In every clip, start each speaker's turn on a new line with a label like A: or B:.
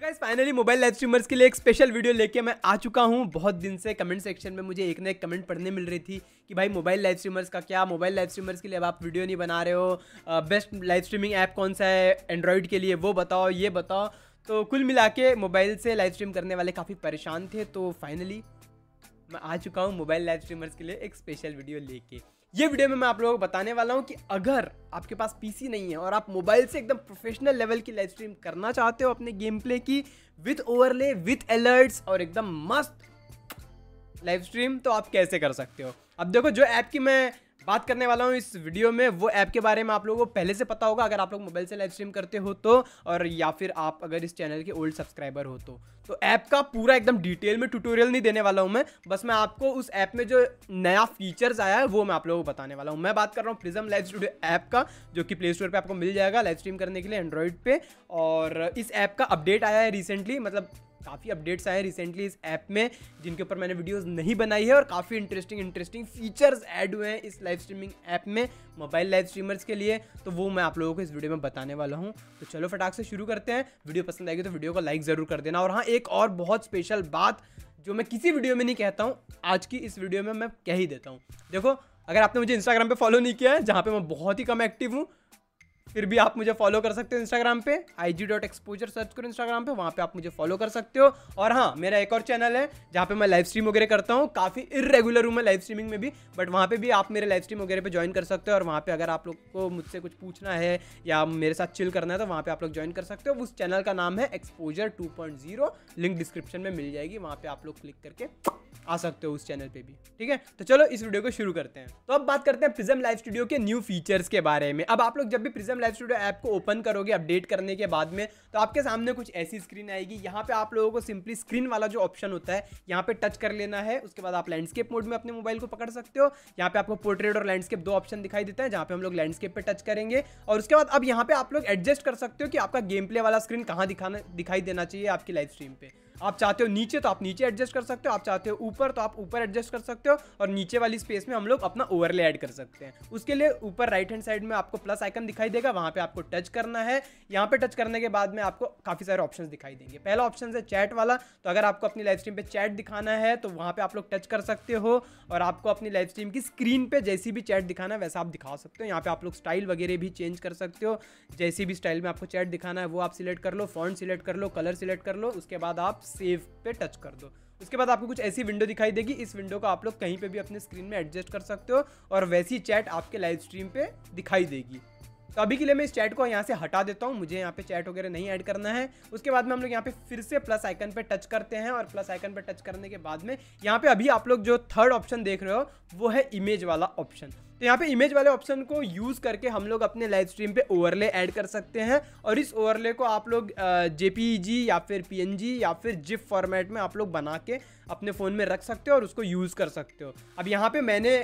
A: Guys finally mobile live streamers के लिए एक स्पेशल वीडियो लेके मैं आ चुका हूँ। बहुत दिन से कमेंट सेक्शन में मुझे एक ना एक कमेंट पढ़ने मिल रही थी कि भाई मोबाइल लाइव स्ट्रीमर्स का क्या? मोबाइल लाइव स्ट्रीमर्स के लिए अब आप वीडियो नहीं बना रहे हो। बेस्ट लाइव स्ट्रीमिंग ऐप कौन सा है? एंड्रॉइड के लिए वो बताओ, ये बताओ। तो कुल मिला के मोबाइल से लाइव स्ट्रीम करने वाले काफ़ी परेशान थे। तो फाइनली मैं आ चुका हूँ मोबाइल लाइव स्ट्रीमर्स के लिए एक स्पेशल वीडियो लेके। ये वीडियो में मैं आप लोगों को बताने वाला हूँ कि अगर आपके पास पीसी नहीं है और आप मोबाइल से एकदम प्रोफेशनल लेवल की लाइव स्ट्रीम करना चाहते हो अपने गेम प्ले की विथ ओवरले विथ अलर्ट्स और एकदम मस्त लाइव स्ट्रीम तो आप कैसे कर सकते हो? अब देखो, जो ऐप की मैं बात करने वाला हूँ इस वीडियो में। वो ऐप के बारे में आप लोगों को पहले से पता होगा, अगर आप लोग मोबाइल से लाइव स्ट्रीम करते हो तो और या फिर आप अगर इस चैनल के ओल्ड सब्सक्राइबर हो तो। तो ऐप का पूरा एकदम डिटेल में ट्यूटोरियल नहीं देने वाला हूँ मैं। बस मैं आपको उस ऐप में जो नया फीचर्स आया है, वो मैं आप लोगों को बताने वाला हूँ। मैं बात कर रहा हूँ प्रिज्म लाइव स्टूडियो ऐप का, जो कि प्ले स्टोर पर आपको मिल जाएगा लाइव स्ट्रीम करने के लिए एंड्रॉइड पे। और इस ऐप का अपडेट आया है रिसेंटली मतलब काफ़ी अपडेट्स आए रिसेंटली इस ऐप में, जिनके ऊपर मैंने वीडियोस नहीं बनाई है और काफ़ी इंटरेस्टिंग इंटरेस्टिंग फीचर्स ऐड हुए हैं इस लाइव स्ट्रीमिंग ऐप में मोबाइल लाइव स्ट्रीमर्स के लिए। तो वो मैं आप लोगों को इस वीडियो में बताने वाला हूँ। तो चलो फटाक से शुरू करते हैं। वीडियो पसंद आएगी तो वीडियो को लाइक ज़रूर कर देना। और हाँ एक और बहुत स्पेशल बात, जो मैं किसी वीडियो में नहीं कहता हूँ, आज की इस वीडियो में मैं कह ही देता हूँ। देखो, अगर आपने मुझे इंस्टाग्राम पे फॉलो नहीं किया है, जहाँ पे मैं बहुत ही कम एक्टिव हूँ फिर भी आप मुझे फॉलो कर सकते हो इंस्टाग्राम पे I G dot exposure search करो इंस्टाग्राम पे, वहाँ पे आप मुझे फॉलो कर सकते हो। और हाँ मेरा एक और चैनल है, जहाँ पे मैं लाइव स्ट्रीम वगैरह करता हूँ। काफ़ी इरेगुलर हूँ मैं लाइव स्ट्रीमिंग में भी बट वहाँ पे भी आप मेरे लाइव स्ट्रीम वगैरह पे ज्वाइन कर सकते हो। और वहाँ पे अगर आप लोग को मुझसे कुछ पूछना है या मेरे साथ चिल करना है तो वहाँ पे आप लोग ज्वाइन कर सकते हो। उस चैनल का नाम है एक्सपोजर टू लिंक डिस्क्रिप्शन में मिल जाएगी। वहाँ पे आप लोग क्लिक करके आ सकते हो उस चैनल पे भी, ठीक है? तो चलो इस वीडियो को शुरू करते हैं। तो अब बात करते हैं प्रिजम लाइव स्टूडियो के न्यू फीचर्स के बारे में। अब आप लोग जब भी प्रिजम लाइव स्टूडियो ऐप को ओपन करोगे अपडेट करने के बाद में तो आपके सामने कुछ ऐसी स्क्रीन आएगी। यहाँ पे आप लोगों को सिंपली स्क्रीन वाला जो ऑप्शन होता है, यहाँ पे टच कर लेना है। उसके बाद आप लैंडस्केप मोड में अपने मोबाइल को पकड़ सकते हो। यहाँ पे आपको पोर्ट्रेट और लैंडस्केप दो ऑप्शन दिखाई देता है, जहाँ पे हम लोग लैंडस्केप पे टच करेंगे। और उसके बाद अब यहाँ पे आप लोग एडजस्ट कर सकते हो कि आपका गेम प्ले वाला स्क्रीन कहाँ दिखाना, दिखाई देना चाहिए आपकी लाइव स्ट्रीम पे। आप चाहते हो नीचे तो आप नीचे एडजस्ट कर सकते हो, आप चाहते हो ऊपर तो आप ऊपर एडजस्ट कर सकते हो और नीचे वाली स्पेस में हम लोग अपना ओवरले ऐड कर सकते हैं। उसके लिए ऊपर राइट हैंड साइड में आपको प्लस आइकन दिखाई देगा, वहाँ पे आपको टच करना है। यहाँ पे टच करने के बाद में आपको काफ़ी सारे ऑप्शन दिखाई देंगे। पहला ऑप्शन है चैट वाला तो अगर आपको अपनी लाइव स्ट्रीम पे चैट दिखाना है तो वहाँ पे आप लोग टच कर सकते हो और आपको अपनी लाइव स्ट्रीम की स्क्रीन पे जैसी भी चैट दिखाना है, वैसा आप दिखा सकते हो। यहाँ पे आप लोग स्टाइल वगैरह भी चेंज कर सकते हो। जैसी भी स्टाइल में आपको चैट दिखाना है, वो आप सिलेक्ट कर लो फॉन्ट सिलेक्ट कर लो कलर सिलेक्ट कर लो, उसके बाद आप सेव पे टच कर दो। उसके बाद आपको कुछ ऐसी विंडो दिखाई देगी, इस विंडो को आप लोग कहीं पे भी अपने स्क्रीन में एडजस्ट कर सकते हो और वैसी चैट आपके लाइव स्ट्रीम पे दिखाई देगी। तो अभी के लिए मैं इस चैट को यहाँ से हटा देता हूँ। मुझे यहाँ पे चैट वगैरह नहीं ऐड करना है। उसके बाद में हम लोग यहाँ पे फिर से प्लस आइकन पे टच करते हैं और प्लस आइकन पे टच करने के बाद में यहाँ पे अभी आप लोग जो थर्ड ऑप्शन देख रहे हो, वो है इमेज वाला ऑप्शन तो यहाँ पे इमेज वाले ऑप्शन को यूज़ करके हम लोग अपने लाइव स्ट्रीम पे ओवरले ऐड कर सकते हैं और इस ओवरले को आप लोग जेपीजी या फिर पीएनजी या फिर जिप फॉर्मेट में आप लोग बना के अपने फ़ोन में रख सकते हो और उसको यूज़ कर सकते हो। अब यहाँ पे मैंने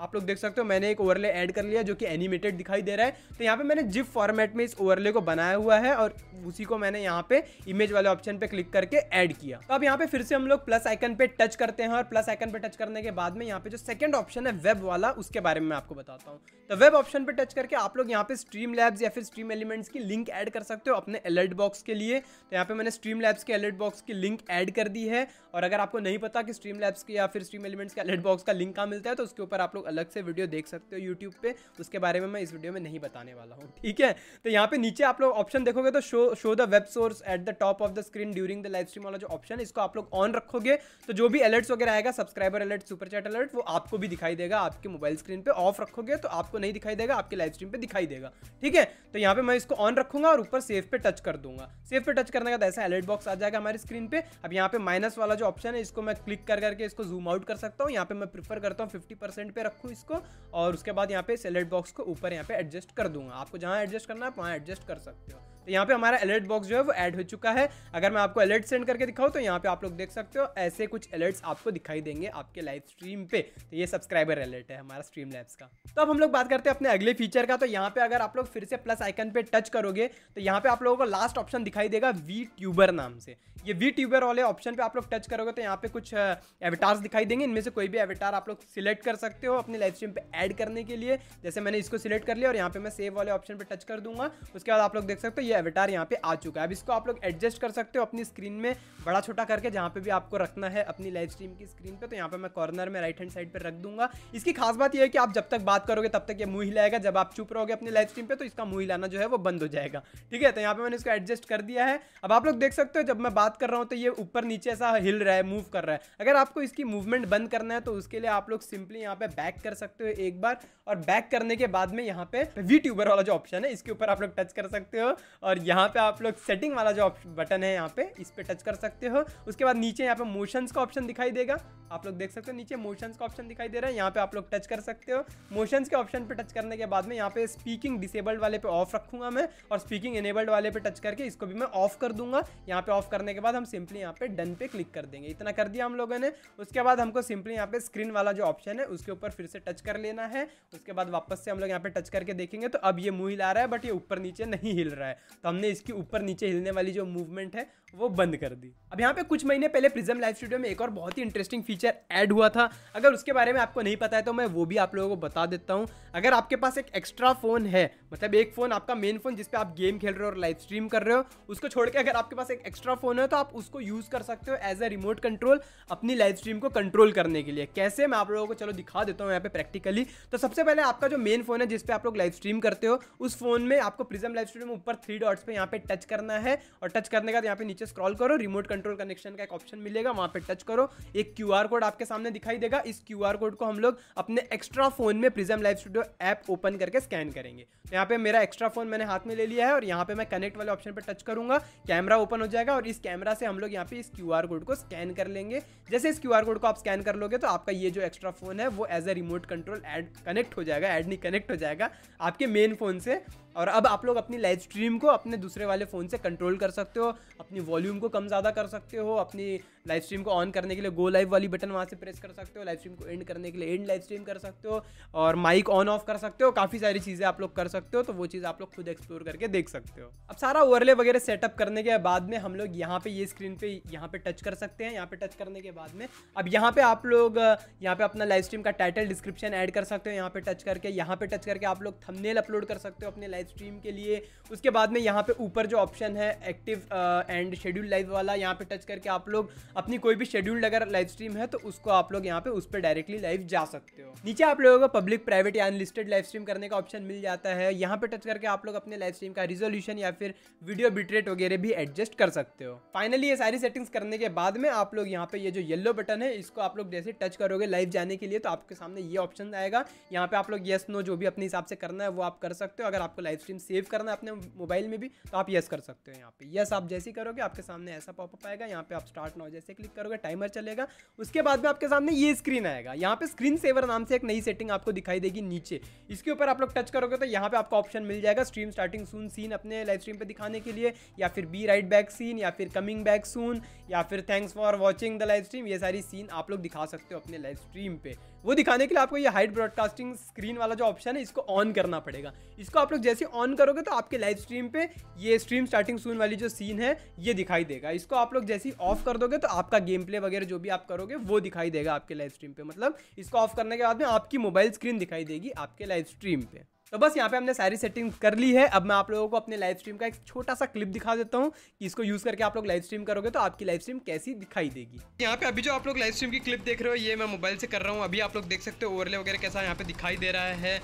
A: आप लोग देख सकते हो, मैंने एक ओवरले ऐड कर लिया जो कि एनिमेटेड दिखाई दे रहा है। तो यहाँ पे मैंने जिप फॉर्मेट में इस ओवरले को बनाया हुआ है और उसी को मैंने यहाँ पे इमेज वाले ऑप्शन पे क्लिक करके ऐड किया। तो अब यहाँ पे फिर से हम लोग प्लस आइकन पे टच करते हैं और प्लस आइकन पे टच करने के बाद में यहाँ पे जो सेकंड ऑप्शन है वेब वाला, उसके बारे में आपको बताता हूँ। तो वेब ऑप्शन पे टच करके आप लोग यहाँ पे स्ट्रीम लैब्स या फिर स्ट्रीम एलिमेंट्स की लिंक ऐड कर सकते हो अपने अलर्ट बॉक्स के लिए। तो यहाँ पे मैंने स्ट्रीम लैब्स के अलर्ट बॉक्स की लिंक ऐड कर दी है। और अगर आपको नहीं पता कि स्ट्रीम लैब्स की या फिर स्ट्रीम एलिमेंट्स के अलर्ट बॉक्स का लिंक कहाँ मिलता है तो उसके ऊपर आप लोग अलग से वीडियो देख सकते हो यूट्यूब पे, उसके बारे में मैं इस वीडियो में नहीं बताने वाला हूँ, ठीक है? तो यहाँ पे नीचे आप लोग ऑप्शन देखोगे तो show show the web source at the top of the screen during the live stream वाला जो ऑप्शन है, इसको आप लोग ऑन रखोगे तो जो भी अलर्ट्स वगैरह आएगा subscriber alert super chat alert वो आपको भी दिखाई देगा, आपके मोबाइल स्क्रीन पर ऑफ़ रखोगे तो आपको नहीं दिखाई देगा, आपके लाइव स्ट्रीम पर दिखाई देगा, ठीक है? तो यहाँ पे मैं इसको ऑन रखूँगा और ऊपर सेव पे टच कर दूँगा। सेव पे टच करने का ऐसा एलर्ट बॉक्स आ जाएगा हमारी स्क्रीन पे। अब यहाँ पे माइनस वाला जो ऑप्शन है, इसको मैं क्लिक कर करके इसको जूम आउट कर सकता हूँ। यहाँ पे मैं प्रीफर करता हूँ फिफ्टी परसेंट पे रखू इसको और उसके बाद यहाँ पे इस एलर्ट बॉक्स को ऊपर यहाँ पे एडजस्ट कर दूँगा। आपको जहाँ एडजस्ट करना है वहाँ एडजस्ट कर सकते हो। यहाँ पे हमारा अलर्ट बॉक्स जो है वो ऐड हो चुका है। अगर मैं आपको अलर्ट सेंड करके दिखाऊँ तो यहाँ पे आप लोग देख सकते हो, ऐसे कुछ अलर्ट्स आपको दिखाई देंगे आपके लाइव स्ट्रीम पे। तो ये सब्सक्राइबर अलर्ट है हमारा स्ट्रीम लैब्स का। तो अब हम लोग बात करते हैं अपने अगले फीचर का। तो यहाँ पे अगर आप लोग फिर से प्लस आइकन पे टच करोगे तो यहाँ पे आप लोगों को लास्ट ऑप्शन दिखाई देगा वी ट्यूबर नाम से। ये वी ट्यूबर वाले ऑप्शन पे आप लोग टच करोगे तो यहाँ पे कुछ एविटार्स दिखाई देंगे। इनमें से कोई भी एविटार आप लोग सिलेक्ट कर सकते हो अपने लाइव स्ट्रीम पे ऐड करने के लिए। जैसे मैंने इसको सिलेक्ट कर लिया और यहाँ पे मैं सेव वाले ऑप्शन पे टच कर दूँगा। उसके बाद आप लोग देख सकते हो, ये एवेटार यहाँ पे आ चुका है। अब इसको आप लोग एडजस्ट कर सकते हो अपनी स्क्रीन में, बड़ा छोटा करके, जहाँ पे भी आपको रखना है अपनी लाइव स्ट्रीम की स्क्रीन पे तो यहाँ पे मैं कॉर्नर में राइट हैंड साइड पर रख दूँगा। इसकी खास बात यह है कि आप जब तक बात करोगे, तब तक ये मुँह हिलाएगा। जब आप चुप रहोगे अपनी लाइव स्ट्रीम पे तो इसका मुँह हिलाना जो है, वो बंद हो जाएगा। ठीक है? तो यहाँ पे मैंने इसको एडजस्ट कर दिया है। अब आप लोग देख सकते हो, जब मैं बात कर रहा हूँ तो ये ऊपर नीचे ऐसा हिल रहा है मूव कर रहा है। अगर आपको इसकी मूवमेंट बंद करना है तो उसके लिए आप लोग सिंपली यहाँ पे बैक कर सकते हो एक बार। और बैक करने के बाद में यहाँ पे वी ट्यूबर वाला जो ऑप्शन है, इसके ऊपर आप लोग टच कर सकते हो। और यहाँ पे आप लोग सेटिंग वाला जो बटन है यहाँ पे, इस पे टच कर सकते हो। उसके बाद नीचे यहाँ पे मोशंस का ऑप्शन दिखाई देगा। आप लोग देख सकते हो, नीचे मोशंस का ऑप्शन दिखाई दे रहा है। यहाँ पे आप लोग टच कर सकते हो। मोशंस के ऑप्शन पे टच करने के बाद में यहाँ पे स्पीकिंग डिसेबल्ड वाले पे ऑफ़ रखूँगा मैं और स्पीकिंग एनेबल्ड वाले पे टच करके इसको भी मैं ऑफ़ कर दूँगा। यहाँ पे ऑफ़ करने के बाद हम सिंपली यहाँ पे डन पे क्लिक कर देंगे। इतना कर दिया हम लोगों ने। उसके बाद हमको सिंपली यहाँ पे स्क्रीन वाला जो ऑप्शन है, उसके ऊपर फिर से टच कर लेना है। उसके बाद वापस से हम लोग यहाँ पे टच करके देखेंगे। तो अब ये मुँह हिला रहा है बट ये ऊपर नीचे नहीं हिल रहा है। तो हमने इसकी ऊपर नीचे हिलने वाली जो मूवमेंट है, वो बंद कर दी। अब यहाँ पे कुछ महीने पहले प्रिज्म लाइव स्टूडियो में एक और बहुत ही इंटरेस्टिंग फीचर ऐड हुआ था। अगर उसके बारे में आपको नहीं पता है तो मैं वो भी आप लोगों को बता देता हूँ। अगर आपके पास एक एक्स्ट्रा फ़ोन है मतलब एक फ़ोन आपका मेन फ़ोन जिसपे आप गेम खेल रहे हो और लाइव स्ट्रीम कर रहे हो, उसको छोड़ के अगर आपके पास एक एक्स्ट्रा फ़ोन है तो आप उसको यूज़ कर सकते हो एज ए रिमोट कंट्रोल अपनी लाइव स्ट्रीम को कंट्रोल करने के लिए। कैसे? मैं आप लोगों को चलो दिखा देता हूँ यहाँ पे प्रैक्टिकली तो सबसे पहले आपका जो मेन फ़ोन है जिसपे आप लोग लाइव स्ट्रीम करते हो, उस फ़ोन में आपको प्रिज्म लाइव स्ट्रीम में ऊपर थ्री डॉट्स पे यहाँ पे टच करना है और टच करने के बाद यहाँ पे नीचे स्क्रॉल करो रिमोट कंट्रोल कनेक्शन का एक ऑप्शन मिलेगा, वहाँ पे टच करो। एक क्यूआर कोड आपके सामने दिखाई देगा, इस क्यूआर कोड को हम लोग अपने एक्स्ट्रा फ़ोन में Prism Live Studio app open करके स्कैन करेंगे। तो यहाँ पे मेरा एक्स्ट्रा फ़ोन मैंने हाथ में ले लिया है और यहाँ पे मैं कनेक्ट वाले ऑप्शन पे टच करूँगा कैमरा ओपन हो जाएगा और इस कैमरा से हम लोग यहाँ पे इस क्यू कोड को स्कैन कर लेंगे। जैसे इस क्यू कोड को आप स्कैन कर लोगे तो आपका ये जो एक्स्ट्रा फ़ोन है वो as a remote control add connect हो जाएगा एड नहीं कनेक्ट हो जाएगा आपके मेन फ़ोन से। और अब आप लोग अपनी लाइव स्ट्रीम को अपने दूसरे वाले फ़ोन से कंट्रोल कर सकते हो, अपनी वॉल्यूम को कम ज़्यादा कर सकते हो, अपनी लाइव स्ट्रीम को ऑन करने के लिए गो लाइव वाली बटन वहाँ से प्रेस कर सकते हो लाइव स्ट्रीम को एंड करने के लिए एंड लाइव स्ट्रीम कर सकते हो और माइक ऑन ऑफ़ कर सकते हो, काफ़ी सारी चीज़ें आप लोग कर सकते हो तो वो चीज़ आप लोग खुद एक्सप्लोर करके देख सकते हो। अब सारा ओवरले वगैरह सेटअप करने के बाद में हम लोग यहाँ पे ये स्क्रीन पे यहाँ पे टच कर सकते हैं, यहाँ पे टच करने के बाद में। अब यहाँ पे आप लोग, यहाँ पे अपना लाइव स्ट्रीम का टाइटल डिस्क्रिप्शन ऐड कर सकते हो, यहाँ पे टच करके, यहाँ पे टच करके आप लोग थंबनेल अपलोड कर सकते हो अपने लाइव स्ट्रीम के लिए। उसके बाद में यहाँ पे ऊपर जो ऑप्शन है एक्टिव एंड शेड्यूल लाइव वाला, यहाँ पे टच करके आप लोग अपनी कोई भी शेड्यूल्ड अगर लाइव स्ट्रीम है तो उसको आप लोग यहाँ पे उस पर डायरेक्टली लाइव जा सकते हो। नीचे आप लोगों को पब्लिक प्राइवेट या अनलिस्टेड लाइव स्ट्रीम करने का ऑप्शन मिल जाता है। यहाँ पे टच करके आप लोग अपने लाइव स्ट्रीम का रिजोल्यूशन या फिर वीडियो बिटरेट वगैरह भी एडजस्ट कर सकते हो। फाइनली ये सारी सेटिंग्स करने के बाद में आप लोग यहाँ पे ये जो येलो बटन है, इसको आप लोग जैसे टच करोगे लाइव जाने के लिए तो आपके सामने ये ऑप्शन आएगा। यहाँ पे आप लोग येस नो जो भी अपने हिसाब से करना है, वो आप कर सकते हो। अगर आपको लाइव स्ट्रीम सेव करना है अपने मोबाइल में भी तो आप यस कर सकते हो यहाँ पे। यस आप जैसे ही करोगे, आपके सामने ऐसा पॉपअप आएगा, यहाँ पे आप स्टार्ट नाउ जैसे क्लिक करोगे टाइमर चलेगा, उसके बाद में आपके सामने ये स्क्रीन आएगा। यहाँ पे स्क्रीन सेवर नाम से एक नई सेटिंग आपको दिखाई देगी नीचे। इसके ऊपर आप लोग टच करोगे तो यहाँ पे आपको ऑप्शन मिल जाएगा स्ट्रीम स्टार्टिंग सून सीन अपने लाइव स्ट्रीम पे दिखाने के लिए, या फिर बी राइट बैक सीन या फिर कमिंग बैक सून या फिर thanks for watching the live stream ये सारी सीन आप लोग दिखा सकते हो अपने लाइव स्ट्रीम पे। वो दिखाने के लिए आपको ये हाइट ब्रॉडकास्टिंग स्क्रीन वाला जो ऑप्शन है, इसको ऑन करना पड़ेगा। इसको आप लोग जैसे ऑन करोगे तो आपके लाइव स्ट्रीम पे ये स्ट्रीम स्टार्टिंग सून वाली जो सीन है, ये दिखाई देगा। इसको आप लोग जैसे ऑफ़ कर दोगे तो आपका गेम प्ले वगैरह जो भी आप करोगे, वो दिखाई देगा आपके लाइव स्ट्रीम पे। मतलब इसको ऑफ़ करने के बाद में आपकी मोबाइल स्क्रीन दिखाई देगी आपके लाइव स्ट्रीम पे। तो बस यहाँ पे हमने सारी सेटिंग कर ली है। अब मैं आप लोगों को अपने लाइव स्ट्रीम का एक छोटा सा क्लिप दिखा देता हूँ कि इसको यूज़ करके आप लोग लाइव स्ट्रीम करोगे तो आपकी लाइव स्ट्रीम कैसी दिखाई देगी। यहाँ पे अभी जो आप लोग लाइव स्ट्रीम की क्लिप देख रहे हो, ये मैं मोबाइल से कर रहा हूँ। अभी आप लोग देख सकते हो ओवरले वगैरह कैसा यहाँ पे दिखाई दे रहा है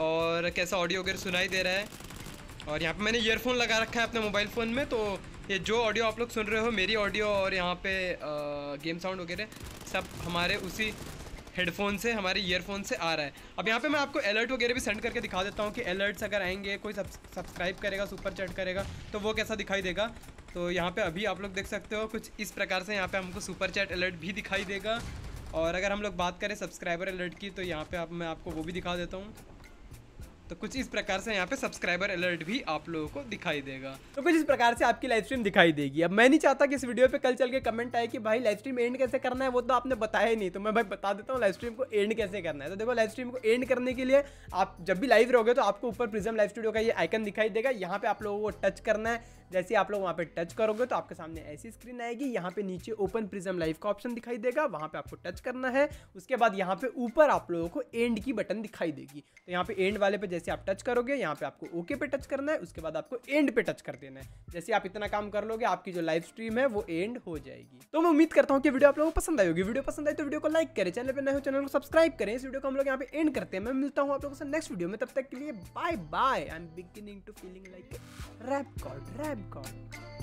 A: और कैसा ऑडियो वगैरह सुनाई दे रहा है। और यहाँ पे मैंने ईयरफोन लगा रखा है अपने मोबाइल फ़ोन में तो ये जो ऑडियो आप लोग सुन रहे हो, मेरी ऑडियो और यहाँ पे गेम साउंड वगैरह, सब हमारे उसी हेडफोन से, हमारे ईयरफोन से आ रहा है। अब यहाँ पे मैं आपको अलर्ट वगैरह भी सेंड करके दिखा देता हूँ कि अलर्ट्स अगर आएँगे, कोई सब्सक्राइब करेगा सुपर चैट करेगा तो वो कैसा दिखाई देगा? तो यहाँ पे अभी आप लोग देख सकते हो, कुछ इस प्रकार से यहाँ पे हमको सुपर चैट अलर्ट भी दिखाई देगा। और अगर हम लोग बात करें सब्सक्राइबर अलर्ट की तो यहाँ पर आप, मैं आपको वो भी दिखा देता हूँ। तो कुछ इस प्रकार से यहाँ पे सब्सक्राइबर अलर्ट भी आप लोगों को दिखाई देगा। तो कुछ इस प्रकार से आपकी लाइव स्ट्रीम दिखाई देगी। अब मैं नहीं चाहता कि इस वीडियो पे कल चल के कमेंट आए कि भाई लाइव स्ट्रीम एंड कैसे करना है, वो तो आपने बताया ही नहीं। तो मैं भाई बता देता हूँ लाइव स्ट्रीम को एंड कैसे करना है। तो देखो लाइव स्ट्रीम को एंड करने के लिए आप जब भी लाइव रहोगे तो आपको ऊपर प्रिज्म लाइव स्टूडियो का ये आइकन दिखाई देगा। यहाँ पे आप लोगों को टच करना है। जैसे आप लोग वहाँ पे टच करोगे तो आपके सामने ऐसी स्क्रीन आएगी। यहाँ पे नीचे ओपन प्रिजम लाइव का ऑप्शन दिखाई देगा। वहाँ पे आपको टच करना है। उसके बाद यहाँ पे ऊपर आप लोगों को एंड की बटन दिखाई देगी। तो यहाँ पे एंड वाले पे जैसे आप टच करोगे, यहाँ पे आपको ओके पे टच करना है, उसके बाद आपको एंड पे टच कर देना है। जैसे आप इतना काम कर लोगे, आपकी जो लाइव स्ट्रीम है, वो एंड हो जाएगी। तो मैं उम्मीद करता हूँ कि वीडियो आप लोगों को पसंद आई होगी। वीडियो पसंद आई तो वीडियो को लाइक करें, चैनल पर नए हो चैनल को सब्सक्राइब करें। इस वीडियो को हम लोग यहाँ पे एंड करते हैं। मैं मिलता हूँ आप लोगों से नेक्स्ट वीडियो में। तब तक के लिए bye bye I am beginning to feeling like rap call rap god